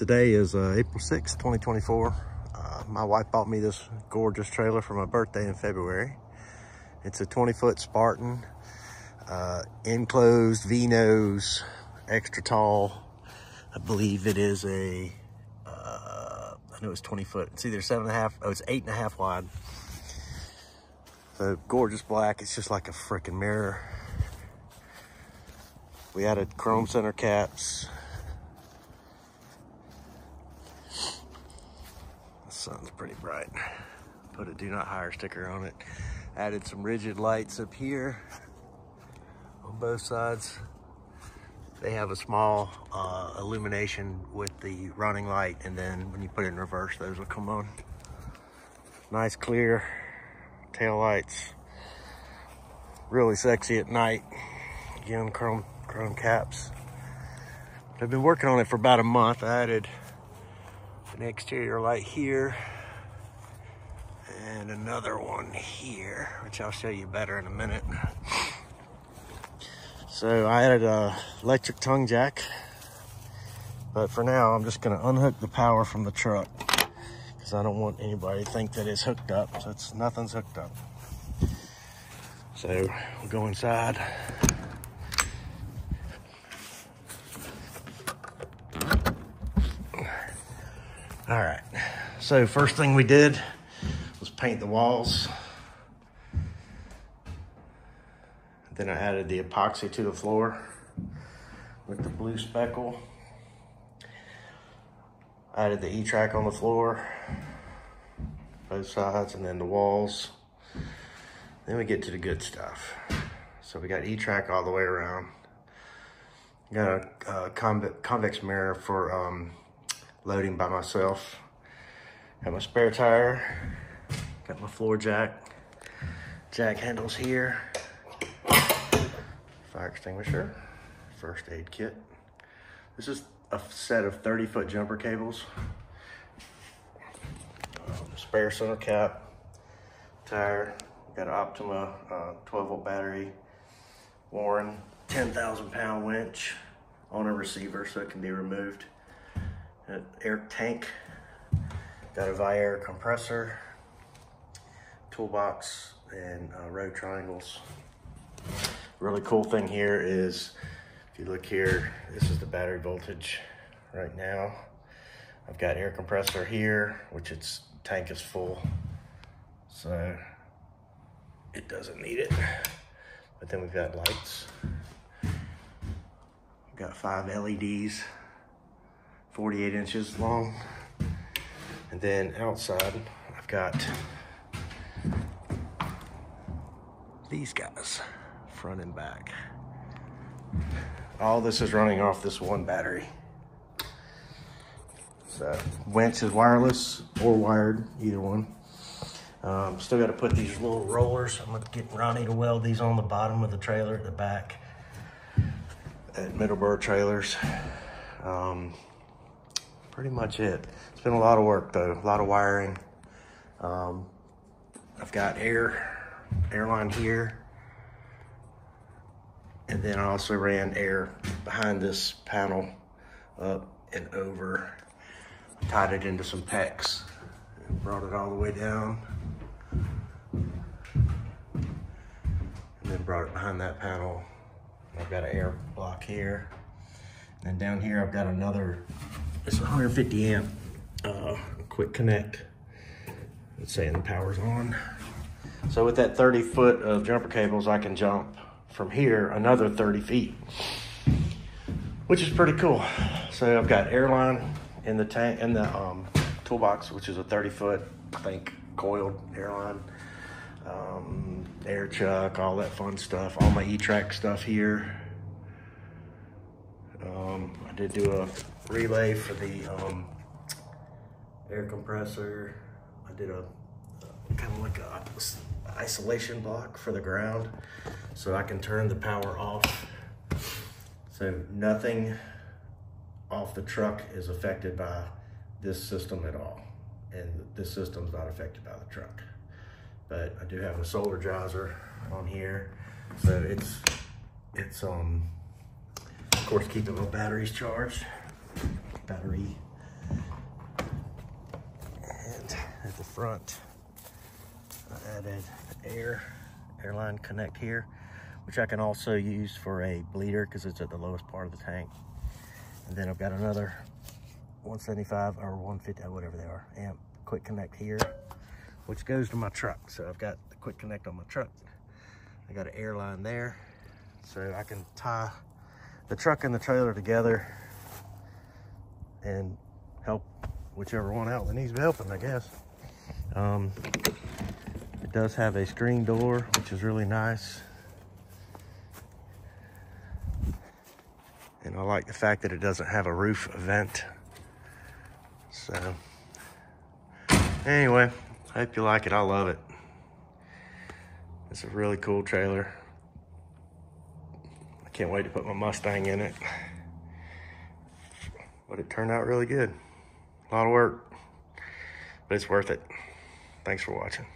Today is uh, April 6, 2024. Uh, my wife bought me this gorgeous trailer for my birthday in February. It's a 20 foot Spartan, uh, enclosed V-nose, extra tall. I believe it is a, uh, I know it's 20 foot. It's either seven and a half, oh, it's eight and a half wide. So gorgeous black. It's just like a freaking mirror. We added chrome center caps. Sun's pretty bright. Put a do not hire sticker on it. Added some rigid lights up here on both sides. They have a small uh, illumination with the running light and then when you put it in reverse, those will come on. Nice clear tail lights. Really sexy at night. Again, chrome, chrome caps. I've been working on it for about a month. I added an exterior light here and another one here, which I'll show you better in a minute. So I added a electric tongue jack, but for now I'm just gonna unhook the power from the truck because I don't want anybody to think that it's hooked up. So it's nothing's hooked up. So we'll go inside. All right. So first thing we did was paint the walls. Then I added the epoxy to the floor with the blue speckle. I added the E-track on the floor, both sides, and then the walls. Then we get to the good stuff. So we got E-track all the way around. Got a, a convex mirror for um, loading by myself. Got my spare tire. Got my floor jack. Jack handles here. Fire extinguisher. First aid kit. This is a set of 30 foot jumper cables. Um, spare center cap. Tire. Got an Optima uh, 12 volt battery. Warn 10,000 pound winch on a receiver so it can be removed. Air tank. Got a Viair compressor. Toolbox and uh, road triangles. Really cool thing here is, if you look here, this is the battery voltage right now. I've got air compressor here, which its tank is full. So it doesn't need it. But then we've got lights. We've got five LEDs, 48 inches long. And then outside, I've got these guys, front and back. All this is running off this one battery. So winch is wireless or wired, either one. Um, still got to put these little rollers. I'm gonna get Ronnie to weld these on the bottom of the trailer at the back at Middleburg Trailers. Um, pretty much it. It's been a lot of work though, a lot of wiring. Um, I've got air, airline here. And then I also ran air behind this panel up and over. Tied it into some pegs and brought it all the way down. And then brought it behind that panel. I've got an air block here. And down here I've got another, it's 150 amp uh, quick connect. It's saying the power's on. So with that 30 foot of jumper cables, I can jump from here another 30 feet, which is pretty cool. So I've got airline in the tank, in the um, toolbox, which is a 30 foot, I think, coiled airline um, air chuck, all that fun stuff. All my E-Track stuff here. Um, I did do a relay for the um, air compressor. I did a, kind of like a isolation block for the ground so I can turn the power off. So nothing off the truck is affected by this system at all. And this system's not affected by the truck but I do have a solar geyser on here. So it's, it's um, of course keeping my batteries charged. Battery at the front. I added air, airline connect here, which I can also use for a bleeder because it's at the lowest part of the tank. And then I've got another 175 or 150, uh, whatever they are, amp quick connect here, which goes to my truck. So I've got the quick connect on my truck. I got an airline there, so I can tie the truck and the trailer together and help whichever one out that needs helping, I guess. Um, it does have a screen door, which is really nice. And I like the fact that it doesn't have a roof vent. So, anyway, hope you like it. I love it. It's a really cool trailer. I can't wait to put my Mustang in it. But it turned out really good. A lot of work, but it's worth it. Thanks for watching.